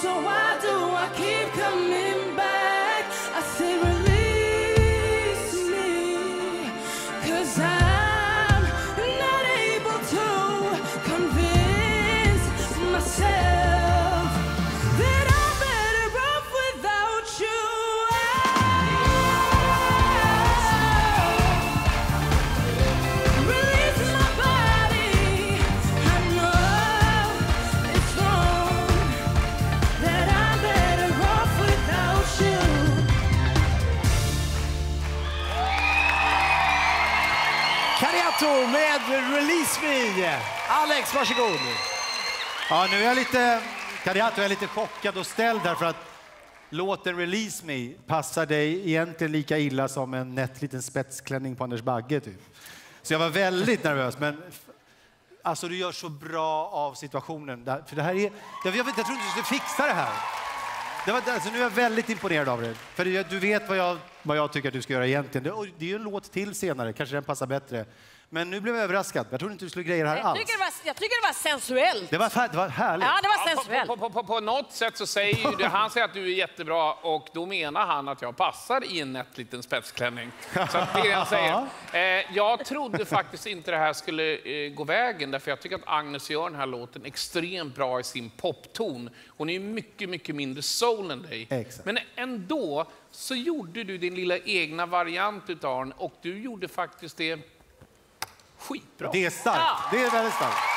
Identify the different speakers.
Speaker 1: So why do I keep coming
Speaker 2: Cariato med Release Me. Alex, varsågod.
Speaker 3: Ja, nu är jag lite, Kadiato, jag är lite chockad och ställd därför att låten Release Me passar dig egentligen lika illa som en nätt liten spetsklänning på Anders Bagge. Typ. Så jag var väldigt nervös, men alltså, du gör så bra av situationen. Där- För det här är, jag, vet, inte, jag trodde du skulle fixa det här. Det var, alltså, nu är jag väldigt imponerad av dig. För du vet vad jag, vad jag tycker att du ska göra egentligen. Det, och det är ju en låt till senare, kanske den passar bättre. Men nu blev jag överraskad. Jag trodde inte du skulle greja det här
Speaker 4: Jag
Speaker 3: alls.
Speaker 4: tycker, det var, jag tycker det var sensuellt.
Speaker 3: Det var, det var härligt.
Speaker 4: Ja, det var
Speaker 5: Ja, på,
Speaker 4: sensuellt.
Speaker 5: på, på, på, på något sätt så säger ju det, han säger att du är jättebra och då menar han att jag passar i en nätt liten spetsklänning. Så det är det han säger. Eh, jag trodde faktiskt inte det här skulle eh, gå vägen därför jag tycker att Agnes gör den här låten extremt bra i sin popton. Hon är ju mycket, mycket mindre soul än dig.
Speaker 3: Exakt.
Speaker 5: Men ändå så gjorde du din lilla egna variant utav den och du gjorde faktiskt det skitbra.
Speaker 3: Det är starkt. Det är väldigt starkt.